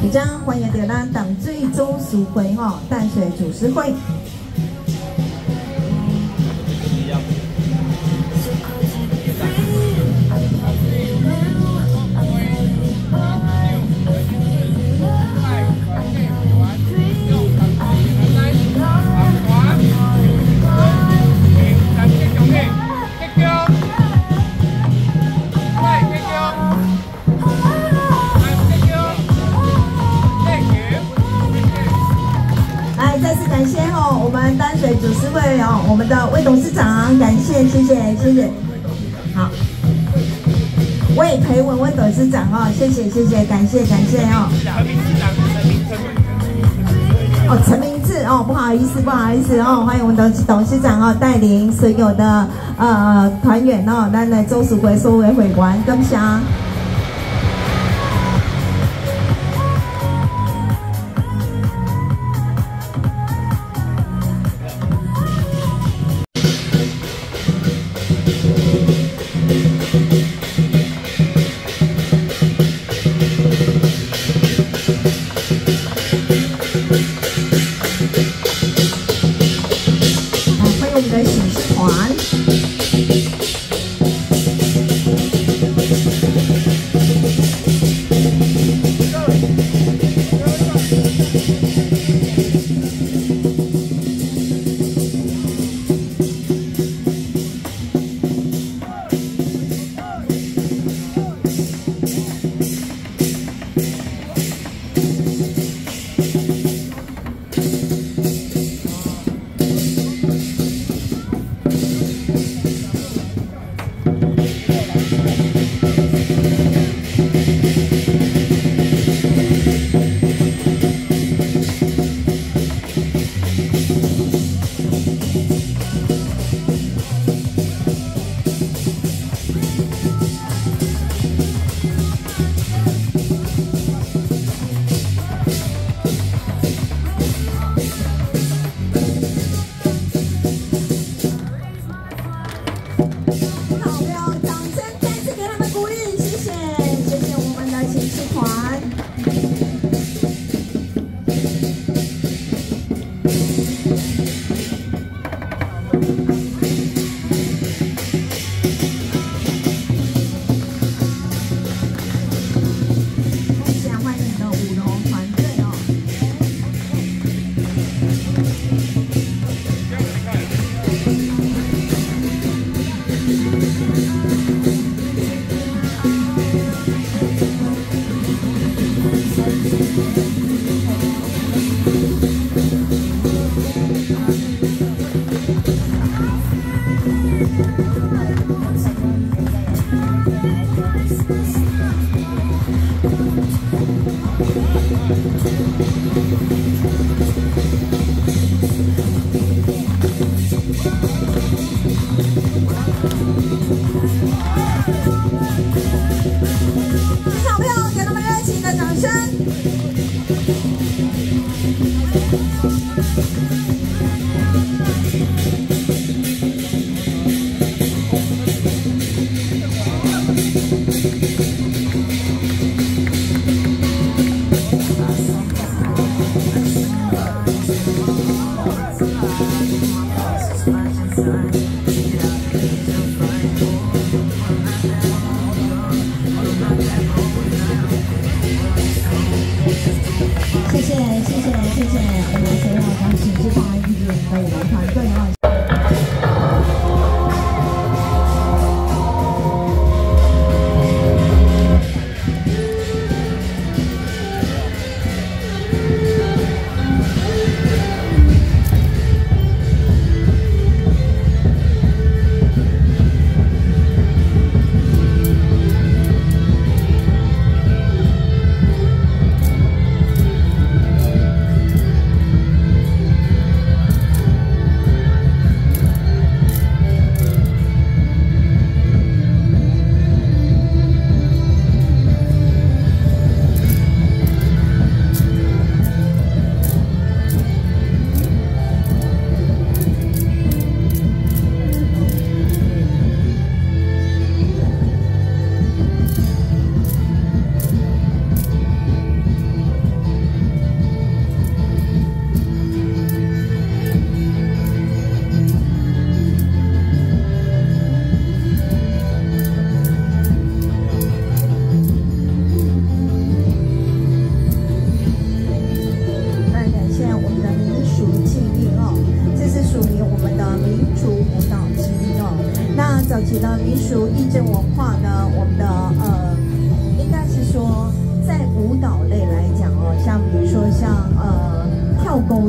即将欢迎着咱淡水总事会吼淡水主持会。谢，谢谢，谢。好，魏培文魏董事长哦，谢谢，谢谢，感谢，感谢哦。哦，陈明志哦，不好意思，不好意思哦，欢迎我们的董事长哦，带领所有的呃团员哦，来来周淑会收为会馆，感谢。谢谢谢谢谢谢我们。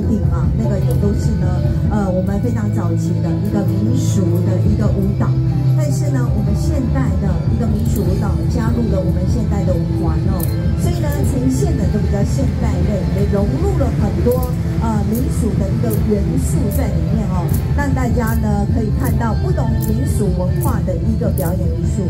顶啊，那个也都是呢，呃，我们非常早期的一个民俗的一个舞蹈。但是呢，我们现代的一个民俗舞蹈加入了我们现代的舞环哦，所以呢，呈现的都比较现代类，也融入了很多呃民俗的一个元素在里面哦，让大家呢可以看到不同民俗文化的一个表演艺术。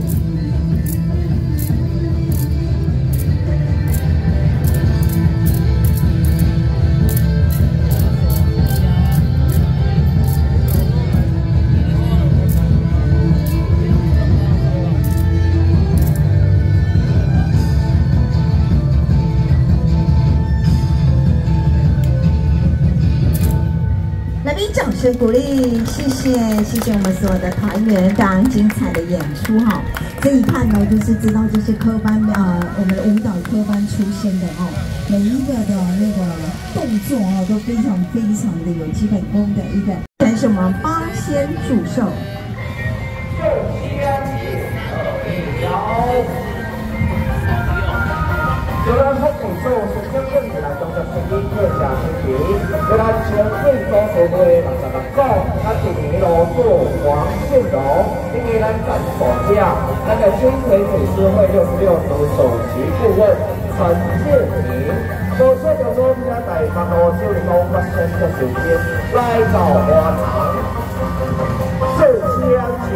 声鼓励，谢谢谢谢我们所有的团员，非常精彩的演出哈！这一看呢，就是知道这是科班啊，我们的舞蹈科班出身的哦，每一个的那个动作哦，都非常非常的有基本功的一个。这是我们八仙祝寿。有咱福建所有先进建筑来当作生意特价升级，有咱全建所所会六十六个，咱一年罗做黄建荣，今年咱展所价，咱的清水理事会六十六组首席顾问陈建明，所说就说比较大方哦，就能够发生的时间来到花场，这相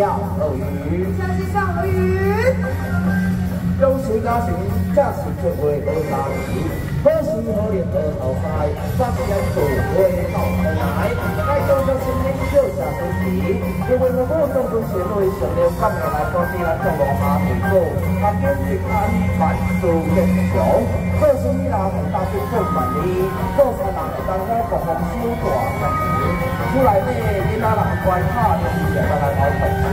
了。我先会开头脑袋，富贵一上大起来，风调雨顺同起来，夜夜和和乐不开。要咱福地做神仙正起来，就叫新英秀祥天地。要参与活动是六千，我们团出平安山，咱共祝福修复祝新年。那就是这样子哟，祝先生天下乐于，天下乐于。恭喜家属，驾驶聚会好大喜，好事好年多头开，发现聚会到头来，飞机，因为我们中国前路上了今日来到地咱中国下地府，下边一看万事吉祥，做生意人大吉做万利，做生意人当我各方收大财钱，出来呢，其他人关卡就是，大人身体健康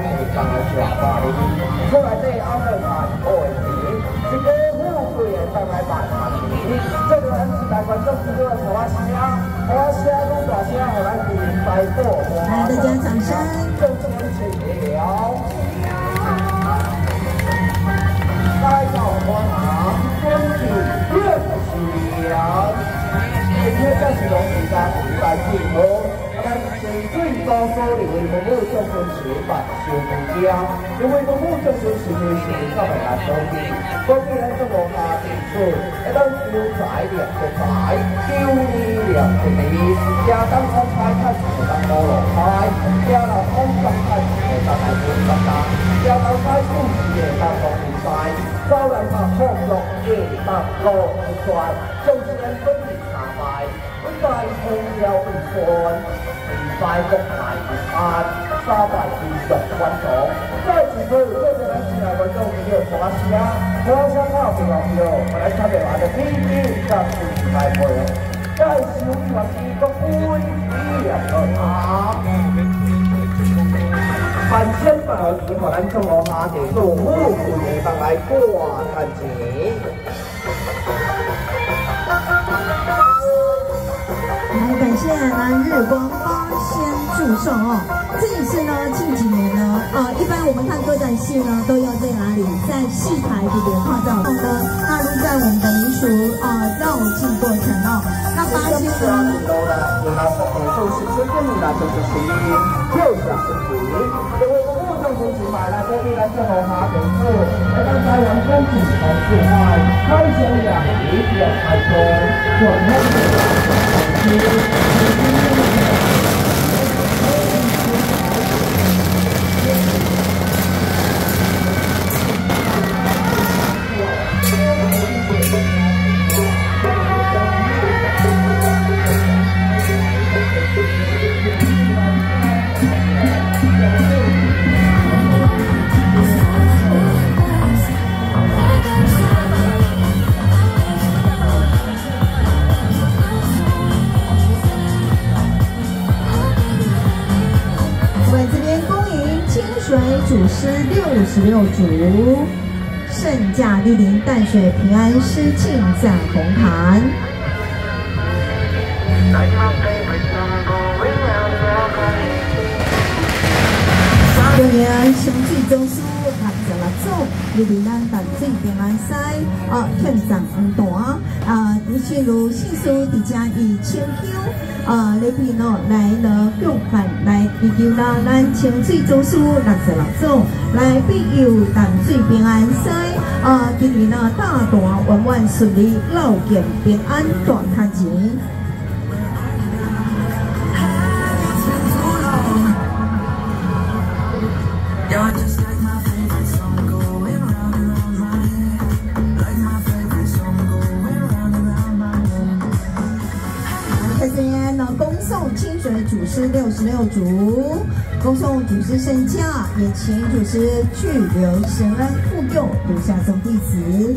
会当来赚。出来这阿妹看好的钱，一个富贵的当来办下钱，这个咱是大，家掌声。将军是万寿无疆，因为父母将军是最是三百万多兵，所以咱中国家地主一当求财两个财，求利两个利，家当空开开就当菠萝开，家当空开开就当来滚滚蛋，家当开富也当龙虎赛，招人把风落也当落虎帅，众人分明茶败，不在空调不顺。大国大安，三百二十观众，再次欢迎各位来亲爱观众朋友，大家，大家好，朋友，我来参加我的第一场比赛会，介绍我几个规矩啊。万千万万我咱中国下地做五会当来挂看钱。来，感谢蓝日光八仙。祝寿哦！这一次呢，近几年呢，呃，一般我们看歌仔戏呢，都要在哪里？在戏台这边拍照。好的，那就在我们的民俗啊绕境过程哦。那八仙呢？这来华，阳，外开心，开心，心。水祖师六十六组，圣驾莅临淡水平安诗庆在红坛。今年相聚总数六十六组，莅临咱淡水平安西，哦，庆赞红坛，啊，有请如信书伫遮以千秋，啊，来宾哦来了共办来祈求呢，咱清水总数六十六组，来庇佑淡水平安西，啊，今年呢大团圆满顺利，老健平安赚大钱。十六组，恭送祖师圣驾，也请祖师去留神恩护佑，留下众弟子。